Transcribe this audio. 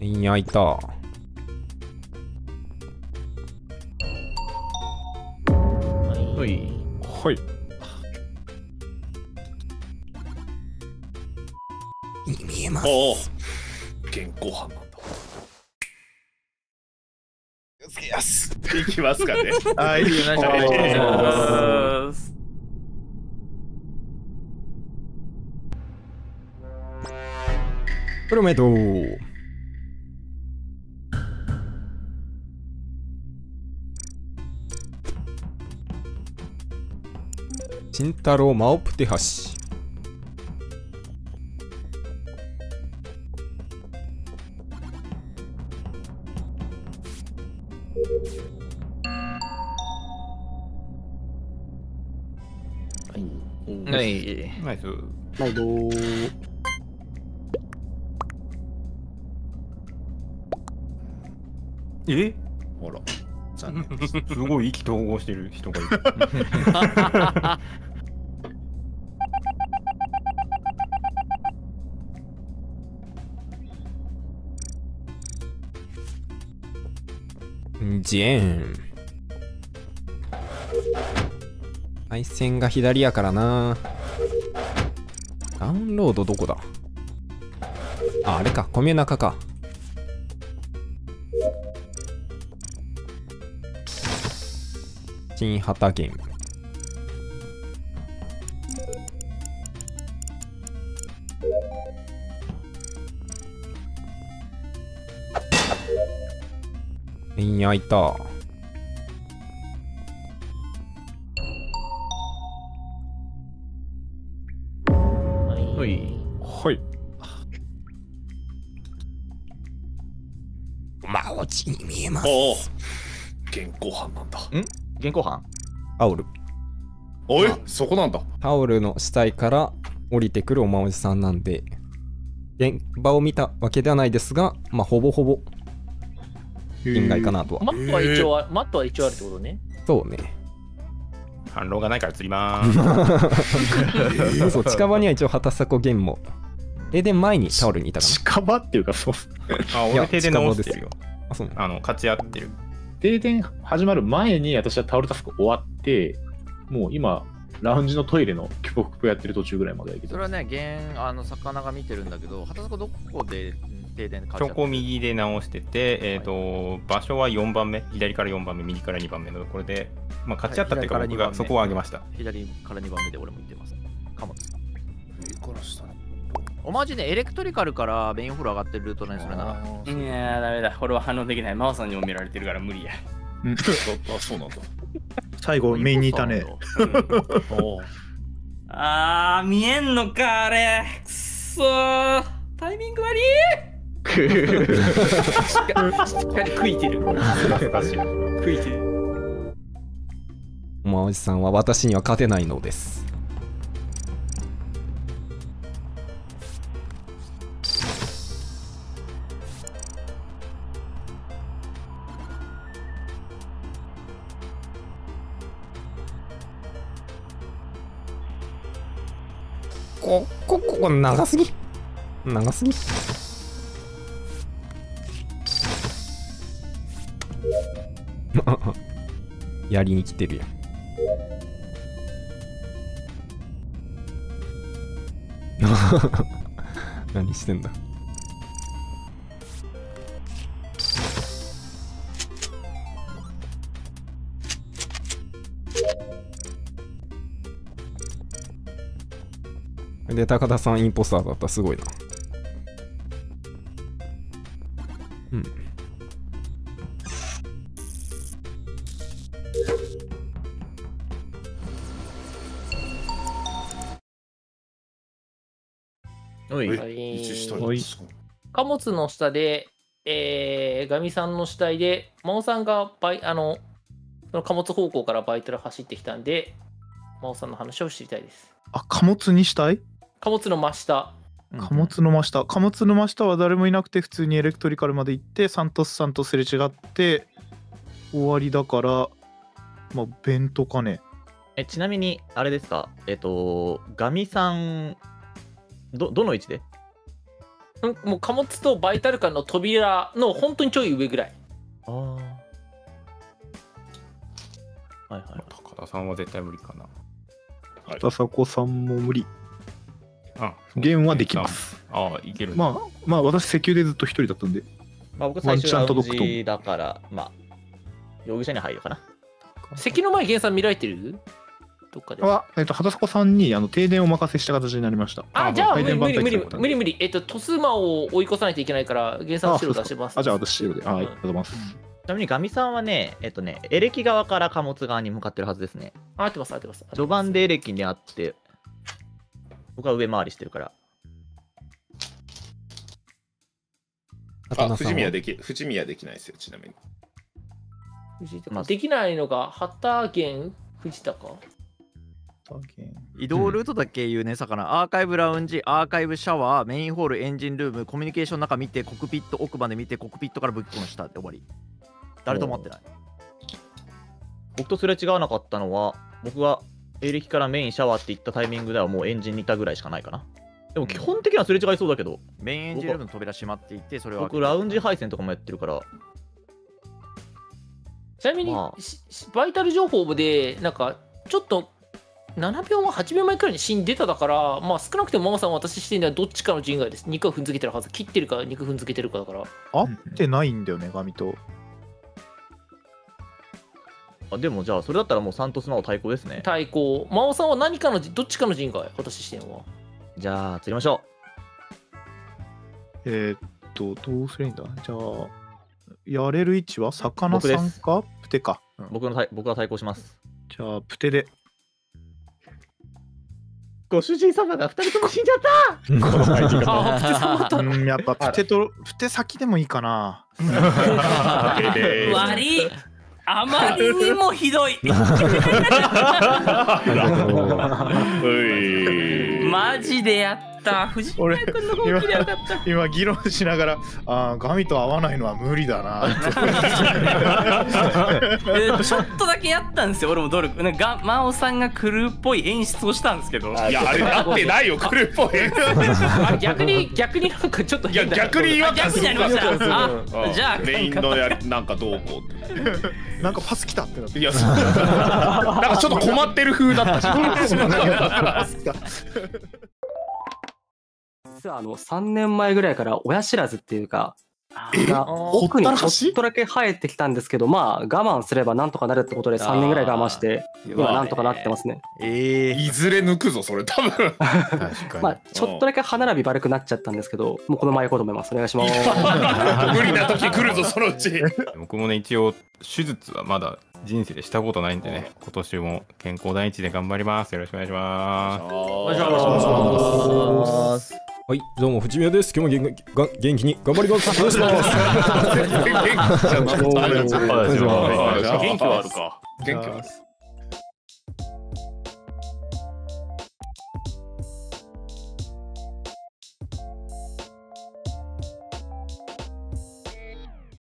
焼いた。ははい。い。見えまおお現行犯なんだつけやす。いきますかね はい。お願いします。プロメイト慎太郎マオプテハシ。はい。ナイス。毎度。え？ほら残念す。ごい意気投合してる人がいる。ジェーン。配線が左やからな。ダウンロードどこだ？ああれか。コミュナカか。新旗ゲーム円焼いた。はい。はい。まあ落ちに見えます。現行犯なんだ現行犯？タオル。おいそこなんだ。タオルの死体から降りてくるおまおじさんなんで現場を見たわけではないですがまあほぼほぼ近外かなとは。マットは一応あ、マットは一応あるってことね。そうね。反論がないから釣りまーす。そう近場には一応畑迫源も停電前にタオルにいたか近場っていうか、そう。あ、いや俺停電直してるよ。なあそうなのあの、勝ち合ってる。停電始まる前に私はタオルタスク終わって、もう今、ラウンジのトイレのキュポキュポやってる途中ぐらいまでやけど。それはね、現、あの、魚が見てるんだけど、畑坂どこで停電でチョコ右で直してて、えっ、と、場所は4番目、左から4番目、右から2番目のところで、まあ、勝ち合ったっていうか、はい僕がそこを上げました。左から2番目で俺も行ってます。貨物。おまじね、エレクトリカルからメインフロア上がってるルートね、それなら。あいーやー、ダメだ。俺は反応できない。真央さんにも見られてるから無理や。そうあそうなんだ最後、メインにいたね。あー、見えんのか、あれ。くっそー。タイミング悪いしっかしっかり食いてる。食いてる。おまおじさんは私には勝てないのですここここ長すぎ。長すぎ。やりに来てるやん。何してんだ。で高田さんインポスターだったすごいな。うん。おい。はい。貨物の下で、えー、ガミさんの死体で、真央さんがバイあのその貨物方向からバイトル走ってきたんで、真央さんの話を知りたいです。あ、貨物にしたい？貨物の真下、貨物の真下。貨物の真下は誰もいなくて、普通にエレクトリカルまで行って、サントスさんとすれ違って、終わりだから、まあ、ベントかね。え、ちなみに、あれですか、えっと、ガミさん、ど、どの位置で？うんもう貨物とバイタル間の扉の本当にちょい上ぐらいああ。はいはい。高田さんは絶対無理かな。片迫さんも無理。あ、ゲームはできます。ああ、いけるんだ。まあ、まあ、私、石油でずっと一人だったんで。まあ僕最初ラウンン届くと思うジだから、まあ、容疑者に入るかな。席の前原さん見られてるどっかでは、えっと、畑迫さんにあの停電をお任せした形になりました。あじゃあ無理無理無理無理無理えっとトスマを追い。越さない。とい。けない。から原さん後ろ出してますあ、じゃあ私、白で。はい、あうんりがとうござい。ます。ちなみにガミさんはね、えっとね、エレキ側から貨物側に向かってるはずですね。あ合ってます合ってます序盤でエレキにあって、僕は上回りしてるから。あ、藤宮でき、藤宮できないですよ、ちなみに。まあできないのが旗源藤田か移動ルートだけ言うね、魚。アーカイブラウンジ、アーカイブシャワー、メインホール、エンジンルーム、コミュニケーションの中見て、コックピット奥まで見て、コックピットからぶっ込むしたって終わり。誰とも会ってない。僕とすれ違わなかったのは、僕がエレキからメインシャワーって行ったタイミングではもうエンジンにいたぐらいしかないかな。でも基本的にはすれ違いそうだけど、メインエンジンルームの扉閉まっていて、それを開け僕ラウンジ配線とかもやってるから、ちなみに、まあ。バイタル情報でなんかちょっと7秒前8秒前くらいに死んでただからまあ少なくてもママさん私してるのはどっちかの陣外です。肉を踏んづけてるはず。切ってるか肉踏んづけてるかだから。合ってないんだよね、ガミと。あでもじゃあそれだったらもうサントスマオ対抗ですね。対抗マオさんは何かのどっちかの陣外私してるのはじゃあ釣りましょえーっと、どうすりゃいいんだ？じゃあ、やれる位置は？魚さんか？プテか。う。僕の対僕が対抗します。じゃあ、プテで。ご主人様が2人とも死んじゃったこの入り方あ普通そうだったうん、やっぱプテと、プテ先でもいいかな。悪いあまりにもひどい。マジでやった藤俺宮君の方切りゃよかった今、議論しながら、ああ、ガミと合わないのは無理だな。えーちょっとだけやったんですよ俺も努力なんかが真央さんが来るっぽい演出をしたんですけどいや、あれなってないよ、来るっぽい。あ逆に逆になんかちょっといや、逆に違和感逆になりましたあうんじゃあメインのやりなんかどうこうって。なんかパス来たってなって。いや、そう なんかちょっと困ってる風だったし。パス来た。実はあの3年前ぐらいから親知らずっていうか、えがほ奥にちょっとだけ生えてきたんですけど、まあ我慢すればなんとかなるってことで3年ぐらい我慢して、今なんとかなってますね。えいずれ抜くぞ、それ、多分。確かに。まあちょっとだけ歯並び悪くなっちゃったんですけど、もうこのまま行こうと思います。お願いします。無理な時来るぞ、そのうち。僕もね、一応、手術はまだ人生でしたことないんでね、今年も健康第一で頑張ります。よろしくお願いします。お願いします。はい、どうも、藤宮です。今日も元気が元気に頑張ります。お願いします。元気じゃなかったお願いしますあ元気はあるか。元気はある。